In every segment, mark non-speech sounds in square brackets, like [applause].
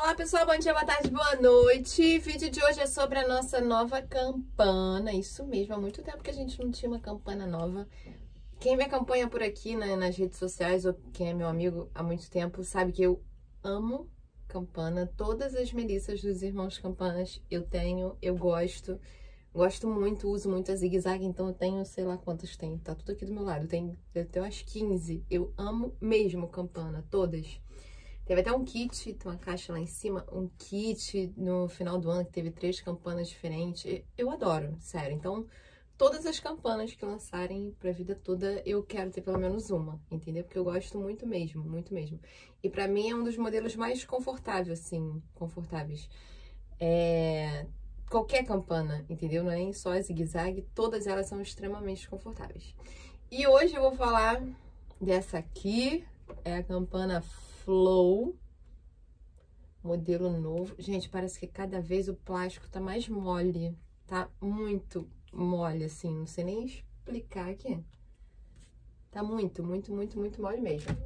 Olá pessoal, bom dia, boa tarde, boa noite. O vídeo de hoje é sobre a nossa nova campana. Isso mesmo, há muito tempo que a gente não tinha uma campana nova. Quem me acompanha por aqui né, nas redes sociais ou quem é meu amigo há muito tempo sabe que eu amo campana. Todas as melissas dos irmãos campanas eu tenho, eu gosto. Gosto muito, uso muito a zigue-zague, então eu tenho, sei lá quantas tem. Tá tudo aqui do meu lado. Tem, até umas 15. Eu amo mesmo campana, todas. Teve até um kit, tem uma caixa lá em cima, um kit no final do ano que teve três campanas diferentes. Eu adoro, sério. Então, todas as campanas que lançarem pra vida toda, eu quero ter pelo menos uma, entendeu? Porque eu gosto muito mesmo, muito mesmo. E pra mim é um dos modelos mais confortáveis, assim, confortáveis. É... Qualquer campana, entendeu? Não é nem só a zigue-zague, todas elas são extremamente confortáveis. E hoje eu vou falar dessa aqui, é a campana Flow, modelo novo. Gente, parece que cada vez o plástico tá mais mole, tá muito mole, assim, não sei nem explicar aqui. Tá muito, muito, muito, muito mole mesmo.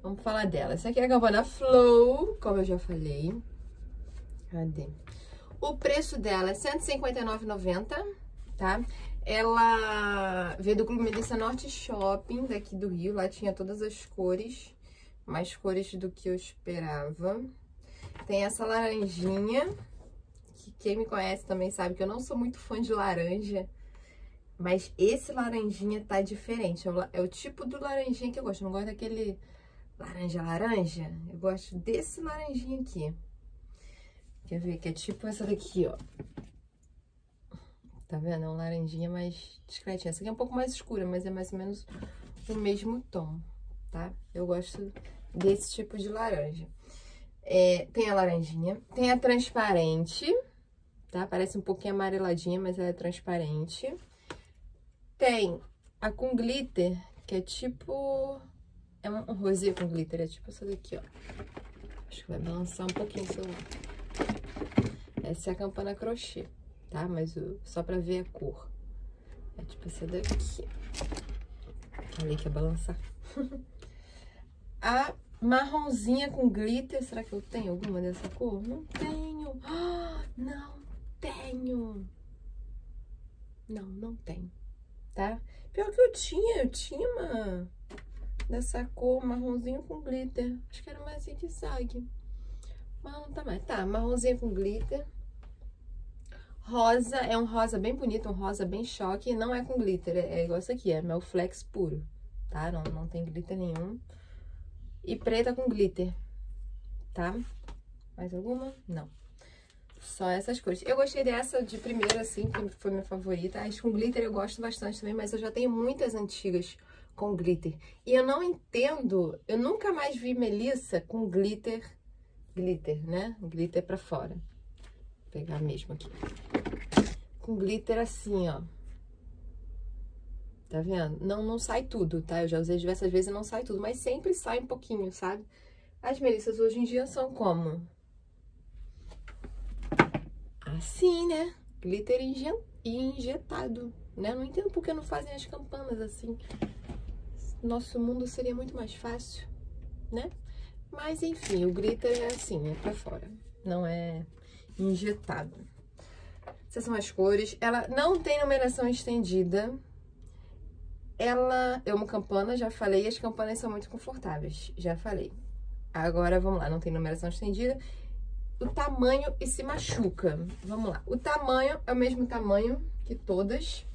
Vamos falar dela. Essa aqui é a campana Flow, como eu já falei. Cadê? O preço dela é R$159,90, tá? Ela veio do Clube Melissa Norte Shopping, daqui do Rio. Lá tinha todas as cores mais cores do que eu esperava. Tem essa laranjinha, que quem me conhece também sabe que eu não sou muito fã de laranja. Mas esse laranjinha tá diferente. É o, é o tipo do laranjinha que eu gosto. Eu não gosto daquele laranja laranja. Eu gosto desse laranjinha aqui. Quer ver? Que é tipo essa daqui, ó. Tá vendo? É um laranjinha mais discretinha. Essa aqui é um pouco mais escura, mas é mais ou menos o mesmo tom, tá? Eu gosto desse tipo de laranja. É, tem a laranjinha, tem a transparente, tá? Parece um pouquinho amareladinha, mas ela é transparente. Tem a com glitter, que é tipo... É um rosé com glitter, é tipo essa daqui, ó. Acho que vai balançar um pouquinho o celular. Essa é a campana crochê, tá? Mas o, só pra ver a cor. É tipo essa daqui. Falei que ia balançar. [laughs] a marronzinha com glitter. Será que eu tenho alguma dessa cor? Não tenho. não tenho. Não, não tem. Tá? Pior que eu tinha. Eu tinha uma dessa cor marronzinho com glitter. Acho que era mais zigue-zague. Mas não tá mais. Tá, marronzinha com glitter. Rosa, é um rosa bem bonito, um rosa bem choque. Não é com glitter, é, igual esse aqui, é Mel Flex puro, tá? Não, não tem glitter nenhum e preta com glitter, tá? Mais alguma? Não. Só essas cores. Eu gostei dessa de primeira, assim, que foi minha favorita. As com glitter eu gosto bastante também, mas eu já tenho muitas antigas com glitter. E eu não entendo, eu nunca mais vi Melissa com glitter, glitter, né? Glitter pra fora. Vou pegar mesmo aqui. Com glitter assim, ó. Tá vendo? Não, não sai tudo, tá? Eu já usei diversas vezes e não sai tudo, mas sempre sai um pouquinho, sabe? As melissas hoje em dia são como? Assim, né? Glitter injetado, né? Não entendo por que não fazem as campanas assim. Nosso mundo seria muito mais fácil, né? Mas, enfim, o glitter é assim, é pra fora. Não é injetado. Essas são as cores. Ela não tem numeração estendida, ela é uma campana, já falei, as campanas são muito confortáveis, já falei. Agora, vamos lá, não tem numeração estendida. O tamanho e se machuca. Vamos lá. O tamanho é o mesmo tamanho que todas,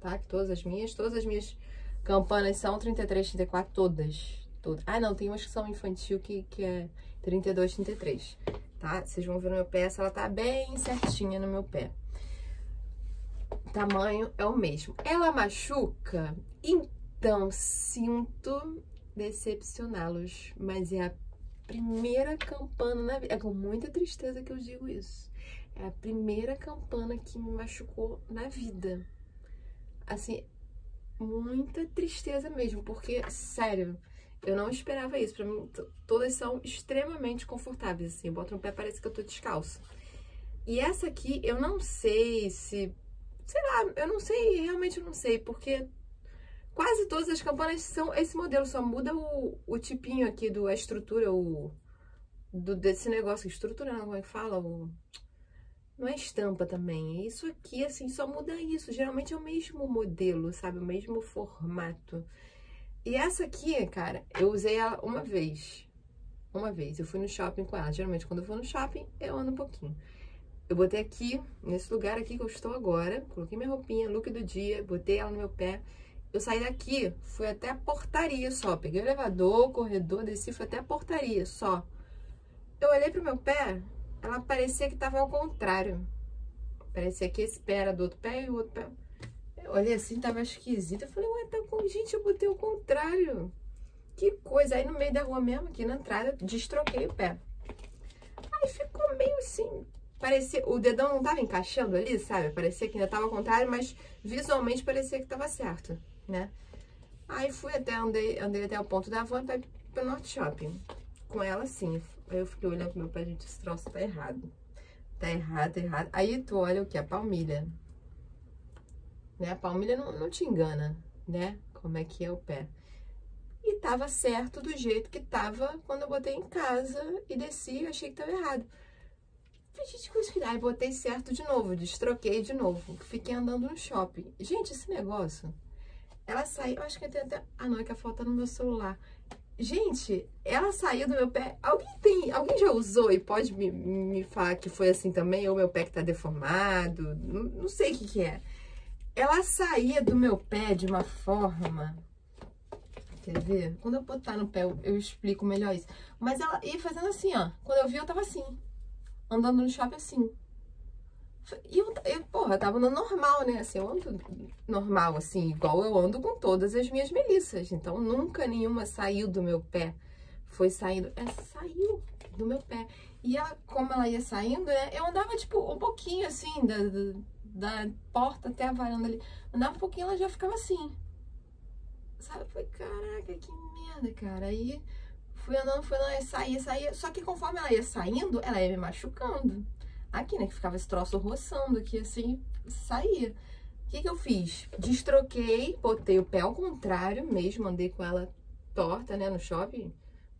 tá? Que todas as minhas. Todas as minhas campanas são 33, 34, todas. todas. Ah, não, tem umas que são infantil que, que é 32, 33, tá? Vocês vão ver no meu pé, essa ela tá bem certinha no meu pé tamanho é o mesmo. Ela machuca? Então, sinto decepcioná-los, mas é a primeira campana na vida. É com muita tristeza que eu digo isso. É a primeira campana que me machucou na vida. Assim, muita tristeza mesmo, porque, sério, eu não esperava isso. Pra mim, todas são extremamente confortáveis, assim. Eu boto no pé, parece que eu tô descalço. E essa aqui, eu não sei se sei lá, eu não sei, realmente eu não sei, porque quase todas as campanas são esse modelo, só muda o, o tipinho aqui, do, a estrutura, o, do, desse negócio estruturando, como é que fala? O, não é estampa também. Isso aqui, assim, só muda isso. Geralmente é o mesmo modelo, sabe? O mesmo formato. E essa aqui, cara, eu usei ela uma vez. Uma vez. Eu fui no shopping com ela. Geralmente, quando eu vou no shopping, eu ando um pouquinho. Eu botei aqui, nesse lugar aqui que eu estou agora. Coloquei minha roupinha, look do dia. Botei ela no meu pé. Eu saí daqui, fui até a portaria só. Peguei o elevador, o corredor, desci, fui até a portaria só. Eu olhei pro meu pé, ela parecia que tava ao contrário. Parecia que esse pé era do outro pé e o outro pé... Eu olhei assim, tava esquisito. Eu falei, ué, tá com... Gente, eu botei o contrário. Que coisa. Aí no meio da rua mesmo, aqui na entrada, destroquei o pé. Aí ficou meio assim... Parecia... O dedão não tava encaixando ali, sabe? Parecia que ainda tava ao contrário, mas visualmente parecia que tava certo, né? Aí fui até, andei, andei até o ponto da van para o Norte Shopping. Com ela, assim. Aí eu fiquei olhando pro meu pé, gente, esse troço tá errado. Tá errado, tá errado. Aí tu olha o que? A palmilha. Né? A palmilha não, não te engana, né? Como é que é o pé. E tava certo do jeito que tava quando eu botei em casa e desci, eu achei que tava errado. Coisa que Aí botei certo de novo, destroquei de novo. Fiquei andando no shopping. Gente, esse negócio, ela saiu, acho que tem até... Ah, não, é que a foto tá no meu celular. Gente, ela saiu do meu pé. Alguém tem, alguém já usou e pode me, me falar que foi assim também? Ou meu pé que tá deformado? Não, não sei o que que é. Ela saía do meu pé de uma forma... Quer ver? Quando eu botar no pé, eu, eu explico melhor isso. Mas ela ia fazendo assim, ó. Quando eu vi, eu tava assim. Andando no shopping assim. E eu, eu, porra, tava no normal, né? Assim, eu ando normal, assim, igual eu ando com todas as minhas melissas. Então, nunca nenhuma saiu do meu pé. Foi saindo, é, saiu do meu pé. E ela, como ela ia saindo, né? Eu andava, tipo, um pouquinho, assim, da, da, porta até a varanda ali. Andava um pouquinho, ela já ficava assim. Sabe? Foi, caraca, que merda, cara. Aí, fui andando, fui andando, saía, saía. Só que conforme ela ia saindo, ela ia me machucando aqui, né? Que ficava esse troço roçando aqui, assim, saía. O que que eu fiz? Destroquei, botei o pé ao contrário mesmo, andei com ela torta, né, no shopping,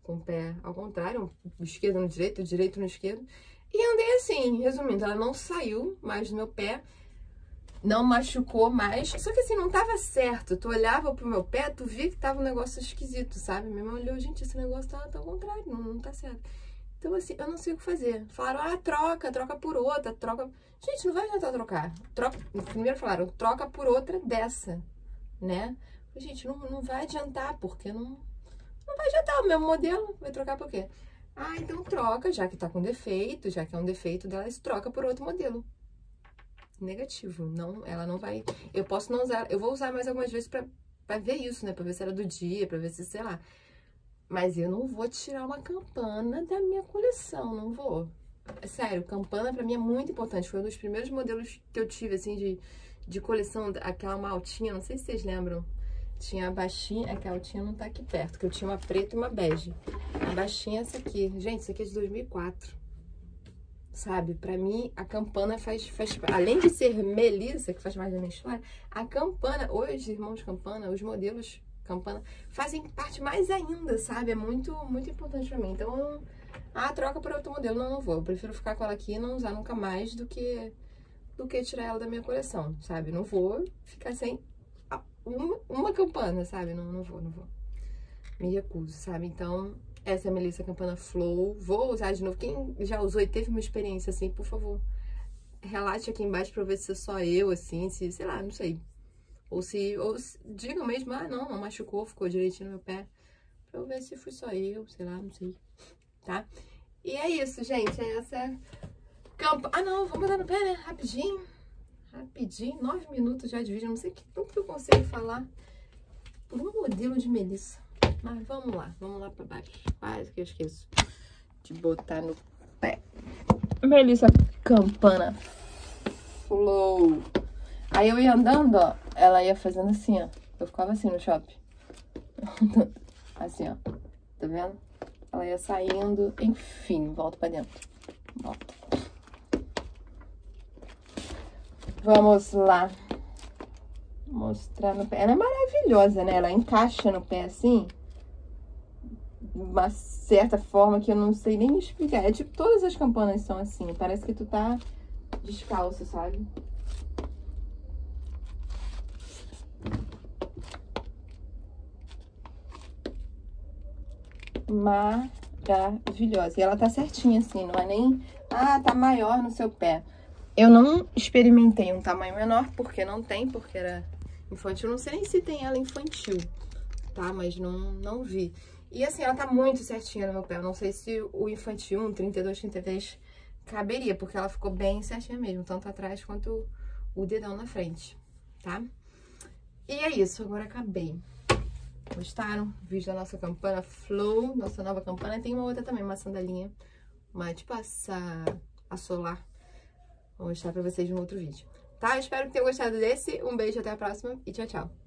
com o pé ao contrário, o esquerdo no direito, direito no esquerdo. E andei assim, resumindo, ela não saiu mais do meu pé, não machucou mais. Só que assim, não tava certo. Tu olhava pro meu pé, tu via que tava um negócio esquisito, sabe? Minha mãe olhou, gente, esse negócio tá, tá ao contrário, não, não tá certo. Então, assim, eu não sei o que fazer. Falaram, ah, troca, troca por outra, troca... Gente, não vai adiantar trocar. Troca... Primeiro falaram, troca por outra dessa, né? Gente, não, não vai adiantar, porque não... Não vai adiantar, o mesmo modelo, vai trocar por quê? Ah, então troca, já que tá com defeito, já que é um defeito dela, troca por outro modelo. Negativo, não, ela não vai... Eu posso não usar, eu vou usar mais algumas vezes pra, pra ver isso, né? Pra ver se era do dia, pra ver se, sei lá... Mas eu não vou tirar uma campana da minha coleção, não vou. Sério, campana pra mim é muito importante. Foi um dos primeiros modelos que eu tive, assim, de, de coleção, aquela maltinha, não sei se vocês lembram. Tinha a baixinha, é que a altinha não tá aqui perto, que eu tinha uma preta e uma bege. A baixinha é essa aqui. Gente, isso aqui é de 2004. Sabe? Pra mim, a campana faz, faz... Além de ser melissa, que faz mais da minha história, a campana, hoje, irmãos campana, os modelos campana, fazem parte mais ainda, sabe? É muito, muito importante pra mim. Então, ah, troca por outro modelo. Não, não vou. Eu prefiro ficar com ela aqui e não usar nunca mais do que, do que tirar ela da minha coleção, sabe? Não vou ficar sem uma, uma campana, sabe? Não, não vou, não vou. Me recuso, sabe? Então, essa é a Melissa Campana Flow. Vou usar de novo. Quem já usou e teve uma experiência assim, por favor, relate aqui embaixo pra ver se é só eu, assim, se, sei lá, não sei. Ou se, ou se digam mesmo, ah, não, não machucou, ficou direitinho no meu pé. Pra eu ver se fui só eu, sei lá, não sei. Tá? E é isso, gente. É essa campo. Ah, não, vamos dar no pé, né? Rapidinho. Rapidinho. Nove minutos já de vídeo. Não sei que tanto que eu consigo falar por um modelo de Melissa. Mas vamos lá, vamos lá pra baixo. Quase que eu esqueço de botar no pé. Melissa Campana Flow. Aí eu ia andando, ó, ela ia fazendo assim, ó. Eu ficava assim no shopping. [laughs] assim, ó. Tá vendo? Ela ia saindo, enfim, volta pra dentro. Volta. Vamos lá. Mostrar no pé. Ela é maravilhosa, né? Ela encaixa no pé assim. Uma certa forma que eu não sei nem explicar. É tipo, todas as campanas são assim. Parece que tu tá descalço, sabe? Maravilhosa. E ela tá certinha assim, não é nem... Ah, tá maior no seu pé. Eu não experimentei um tamanho menor, porque não tem, porque era infantil. Não sei nem se tem ela infantil, tá? Mas não, não vi. E assim, ela tá muito certinha no meu pé. Eu não sei se o infantil, um 32, 33, caberia, porque ela ficou bem certinha mesmo, tanto atrás quanto o dedão na frente, tá? E é isso, agora acabei. Gostaram? Vídeo da nossa campana Flow, nossa nova campana. Tem uma outra também, uma sandalinha, uma tipo essa, a solar. Vou mostrar pra vocês no outro vídeo. Tá? Eu espero que tenham gostado desse. Um beijo, até a próxima e tchau, tchau.